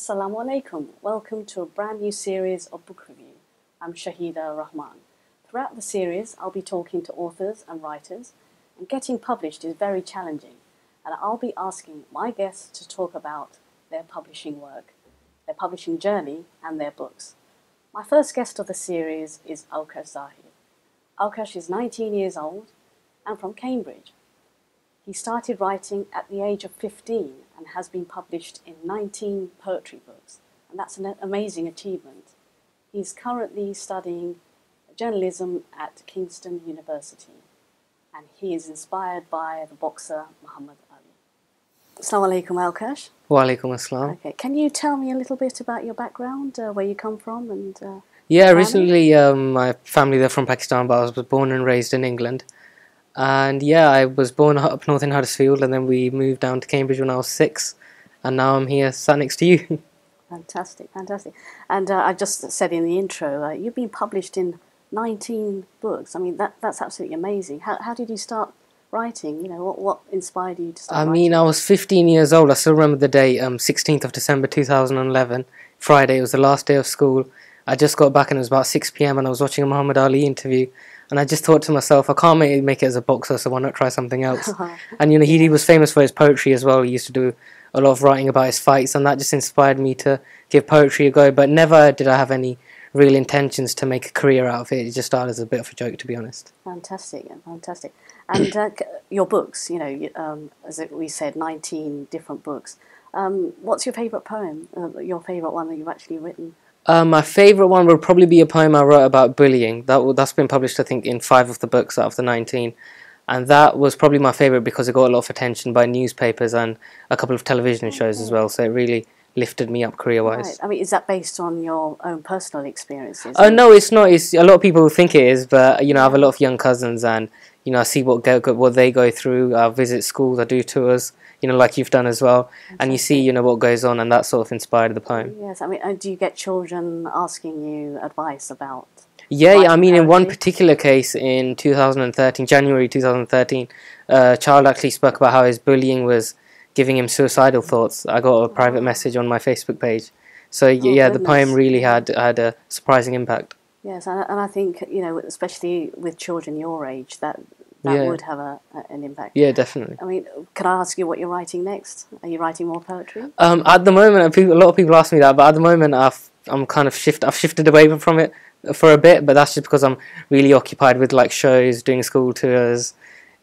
Assalamu alaikum. Welcome to a brand new series of book review. I'm Shahida Rahman. Throughout the series, I'll be talking to authors and writers, and getting published is very challenging. And I'll be asking my guests to talk about their publishing work, their publishing journey, and their books. My first guest of the series is Aukash Zahid. Aukash is 19 years old and from Cambridge. He started writing at the age of 15 and has been published in 19 poetry books, and that's an amazing achievement. He's currently studying journalism at Kingston University, and he is inspired by the boxer Muhammad Ali. Assalamu alaikum, Aukash. Wa alaikum assalam. Okay, can you tell me a little bit about your background, uh, where you come from, and uh, Yeah, originally um, my family they're from Pakistan, but I was born and raised in England. And yeah, I was born up north in Huddersfield, and then we moved down to Cambridge when I was six, and now I'm here, sat next to you. Fantastic, fantastic. And uh, I just said in the intro, uh, you've been published in 19 books. I mean, that that's absolutely amazing. How, how did you start writing? You know, what, what inspired you to start I mean, I was 15 years old. I still remember the day, um, 16th of December 2011, Friday. It was the last day of school. I just got back and it was about 6 p.m. and I was watching a Muhammad Ali interview. And I just thought to myself, I can't make, make it as a boxer, so why not try something else? And you know, he, he was famous for his poetry as well. He used to do a lot of writing about his fights, and that just inspired me to give poetry a go. But never did I have any real intentions to make a career out of it. It just started as a bit of a joke, to be honest. fantastic, fantastic. And uh, your books, you know, um, as we said, 19 different books. Um, what's your favourite poem? Uh, your favourite one that you've actually written? Uh, my favourite one would probably be a poem I wrote about bullying. That that's been published, I think, in five of the books out of the nineteen, and that was probably my favourite because it got a lot of attention by newspapers and a couple of television shows as well. So it really lifted me up career-wise. Right. I mean, is that based on your own personal experiences? Oh no, it's not. It's a lot of people think it is, but you know, I have a lot of young cousins, and you know, I see what go, what they go through. I visit schools, I do tours, you know, like you've done as well, and you see, you know, what goes on, and that sort of inspired the poem. Yes, I mean, uh, do you get children asking you advice about? Yeah, yeah. I mean, in one particular case in 2013, January 2013, a child actually spoke about how his bullying was giving him suicidal thoughts. I got a private message on my Facebook page. So Oh, yeah, the poem really had had a surprising impact. Yes, and, and I think you know, especially with children your age, that that Yeah. would have a, an impact. Yeah, definitely. I mean, can I ask you what you're writing next? Are you writing more poetry? Um, at the moment, a lot of people ask me that, but at the moment, I've I'm kind of shift. I've shifted away from it for a bit, but that's just because I'm really occupied with like shows, doing school tours,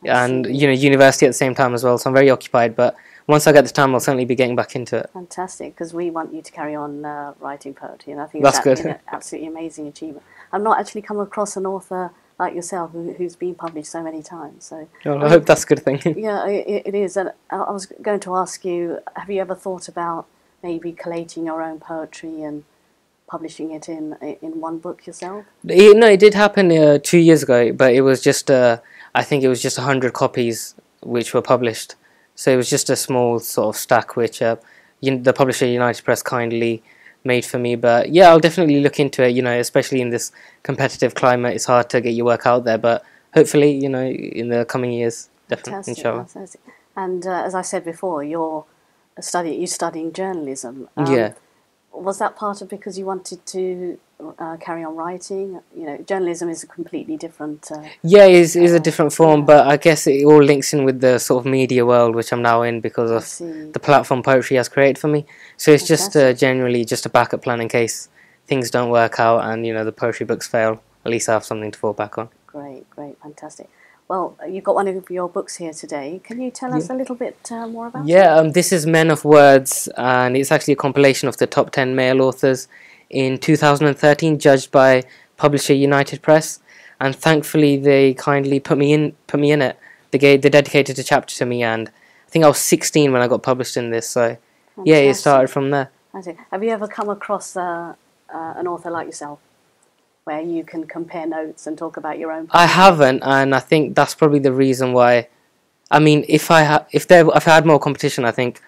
and you know university at the same time as well. So I'm very occupied. But once I get the time, I'll certainly be getting back into it. Fantastic, because we want you to carry on uh, writing poetry, and I think That's that's good. an absolutely amazing achievement. I've not actually come across an author like yourself who, who's been published so many times. So Well, I hope that's a good thing. yeah, i i- it is. And I I was going to ask you: Have you ever thought about maybe collating your own poetry and publishing it in in one book yourself? It, no, it did happen uh, two years ago, but it was just uh, I think it was just hundred copies which were published. So it was just a small sort of stack which uh, the publisher United Press kindly made for me. But yeah, I'll definitely look into it. You know, especially in this competitive climate, it's hard to get your work out there. But hopefully, you know, in the coming years, definitely, Fantastic, inshallah. fantastic. And uh, as I said before, you're study you're studying journalism. Um, Yeah. Was that part of because you wanted to uh, carry on writing? You know, journalism is a completely different. Uh, Yeah, is is a Uh, different form, yeah. but I guess it all links in with the sort of media world which I'm now in because of the platform poetry has created for me. So it's just uh, generally just a backup plan in case things don't work out and you know the poetry books fail. At least I have something to fall back on. Great, great, fantastic. Well, you've got one of your books here today. Can you tell us a little bit uh, more about it? Yeah, um, this is Men of Words, and it's actually a compilation of the top ten male authors in 2013, judged by publisher United Press. And thankfully, they kindly put me in put me in it. They gave they dedicated a chapter to me, and I think I was 16 when I got published in this. So yeah, it started from there. Have you ever come across uh, uh, an author like yourself, where you can compare notes and talk about your own? I haven't, and I think that's probably the reason why. I mean, if I ha- if there if I had more competition, I think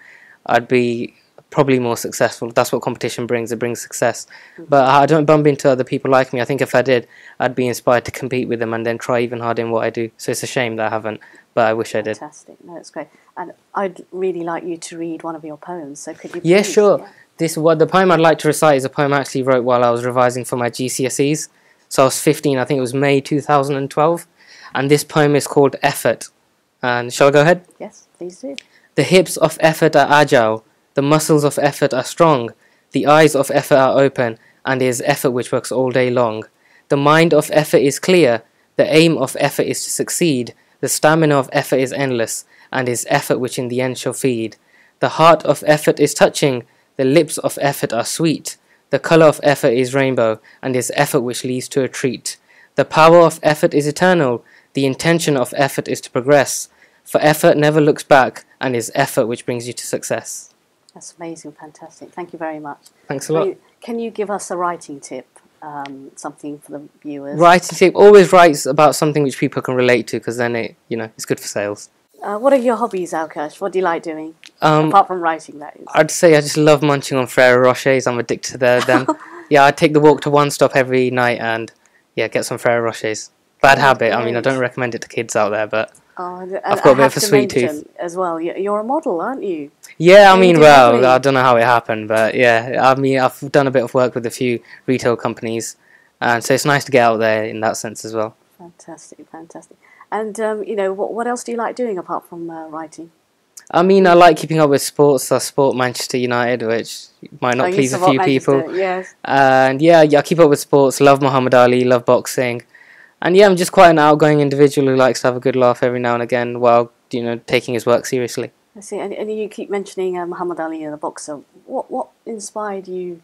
I'd be probably more successful. That's what competition brings. It brings success. But I don't bump into other people like me. I think if I did, I'd be inspired to compete with them and then try even harder in what I do. So it's a shame that I haven't, but I wish I did. Fantastic. No, it's great. And I'd really like you to read one of your poems. So could you? Yeah, please? sure. This what the poem I'd like to recite is a poem I actually wrote while I was revising for my GCSEs. So I was 15, I think it was May 2012, and this poem is called Effort. And shall I go ahead? Yes, please do. The hips of effort are agile, the muscles of effort are strong, the eyes of effort are open, and is effort which works all day long. The mind of effort is clear, the aim of effort is to succeed, the stamina of effort is endless, and is effort which in the end shall feed. The heart of effort is touching, the lips of effort are sweet, the colour of effort is rainbow, and is effort which leads to a treat. The power of effort is eternal, the intention of effort is to progress, for effort never looks back, and is effort which brings you to success. That's amazing, fantastic. Thank you very much. Thanks a lot. Can you, can you give us a writing tip, um, something for the viewers? Writing tip always writes about something which people can relate to because then it, you know, it's good for sales. Uh, what are your hobbies, Aukash? What do you like doing? Um, Apart from writing, that is. I'd say I just love munching on Ferrero Rochers. I'm addicted to the- them. yeah, I take the walk to one stop every night and yeah, get some Ferrero Rochers. Bad Oh, habit. I mean, I don't recommend it to kids out there, but Oh, I've got a bit of a sweet tooth. As well, you- you're a model, aren't you? yeah, I mean, well. I don't know how it happened, but yeah, I mean, I've done a bit of work with a few retail companies, and so it's nice to get out there in that sense as well. Fantastic, fantastic. And um, you know, what what else do you like doing apart from uh, writing? I mean, I like keeping up with sports. I support Manchester United, which might Oh, not you please a few people. Yes. And yeah, yeah, I keep up with sports. Love Muhammad Ali. Love boxing. And yeah, I'm just quite an outgoing individual who likes to have a good laugh every now and again while you know taking his work seriously. I see. And, and you keep mentioning uh, Muhammad Ali, the boxer. What what inspired you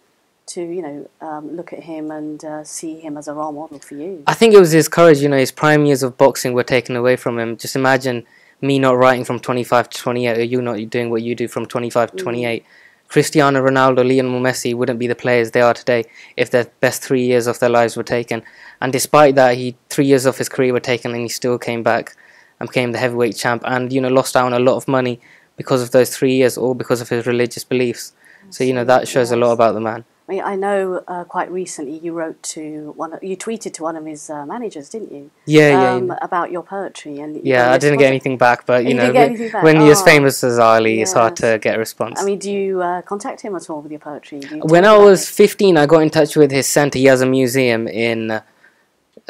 to you know um, look at him and uh, see him as a role model for you? I think it was his courage. You know, his prime years of boxing were taken away from him. Just imagine me not writing from 25 to 28, or you not doing what you do from 25 to 28. Cristiano Ronaldo, Lionel Messi wouldn't be the players they are today if their best three years of their lives were taken. And despite that, he three years of his career were taken, and he still came back and became the heavyweight champ, and you know lost out on a lot of money because of those three years, all because of his religious beliefs. So you know that shows a lot about the man. I mean, I know uh, quite recently you wrote to one, of, you tweeted to one of his uh, managers, didn't you? Yeah, yeah, um, yeah. About your poetry and Yeah, I didn't get anything back, but you, You know, when- when you're as Oh. famous as Ali, it's hard to get a response. I mean, do you uh, contact him at all with your poetry? You when I was it? 15, I got in touch with his center. He has a museum in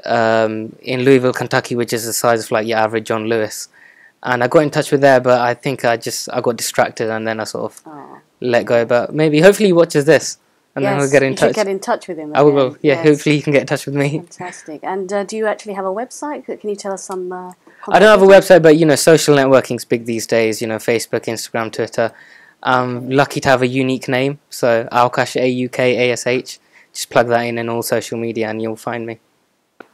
um, in Louisville, Kentucky, which is the size of like your average John Lewis. And I got in touch with there, but I think I just I got distracted and then I sort of Oh. let go. But maybe hopefully he watches this, and then we'll get in touch. get in touch with him. I will. Yeah, yes. hopefully he can get in touch with me. Fantastic. And uh, do you actually have a website? Can you tell us some? Uh, I don't have a website, but you know, social networking's big these days. You know, Facebook, Instagram, Twitter. I'm lucky to have a unique name, so Aukash A U K A S H. Just plug that in in all social media, and you'll find me.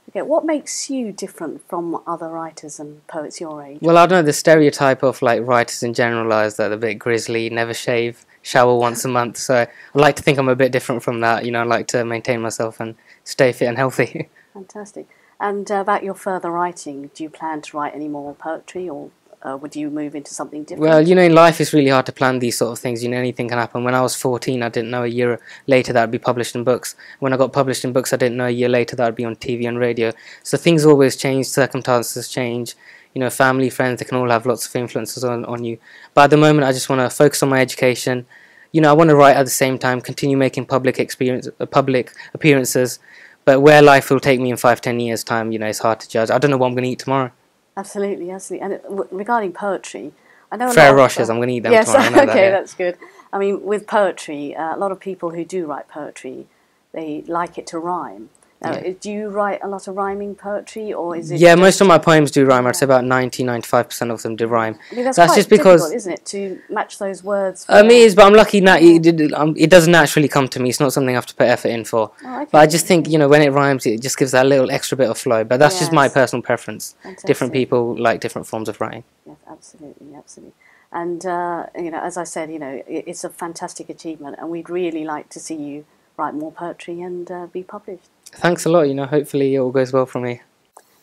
Okay, what makes you different from other writers and poets your age? Well, I don't know. The stereotype of like writers in general is that they're a bit grizzly, never shave, shower once a month. So I like to think I'm a bit different from that. You know, I like to maintain myself and stay fit and healthy. Fantastic. And uh, about your further writing, do you plan to write any more poetry, or uh, would you move into something different? well, you know, in life it's really hard to plan these sort of things. You know, anything can happen. When I was 14, I didn't know a year later that would be published in books. When I got published in books, I didn't know a year later that would be on TV and radio. So things always change, circumstances change. You know, family, friends, they can all have lots of influences on, on you. But at the moment, I just want to focus on my education. You know, I want to write at the same time, continue making public experience, uh, public appearances. But where life will take me in five, ten years' time, you know, it's hard to judge. I don't know what I'm going to eat tomorrow. Absolutely, absolutely. And it, w- regarding poetry, I know Ferrero lot I'm going to eat them yes, tomorrow. Okay, that, yeah. that's good. I mean, with poetry, uh, a lot of people who do write poetry, they like it to rhyme. Now, Yeah. do you write a lot of rhyming poetry, or is it? Yeah, most of my poems do rhyme. I'd say about 90 95% of them do rhyme. I mean, that's, that's quite just because- difficult, isn't it, to match those words? Um, it is, but I'm lucky that it, did- um, it does naturally come to me. It's not something I have to put effort in for. Oh, okay. But I just think, you know, when it rhymes, it just gives that little extra bit of flow. But that's just my personal preference. Fantastic. Different people like different forms of writing. Yes, absolutely, absolutely. And uh, you know, as I said, you know, it, it's a fantastic achievement, and we'd really like to see you write more poetry and uh, be published. Thanks a lot. You know, hopefully it all goes well for me.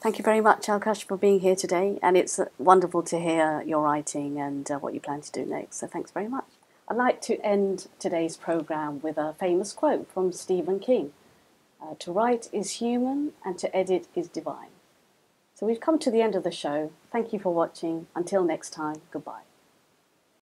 Thank you very much, Aukash, for being here today, and it's uh, wonderful to hear your writing and uh, what you plan to do next. So thanks very much. I'd like to end today's program with a famous quote from Stephen King: uh, "To write is human, and to edit is divine." So we've come to the end of the show. Thank you for watching. Until next time, goodbye.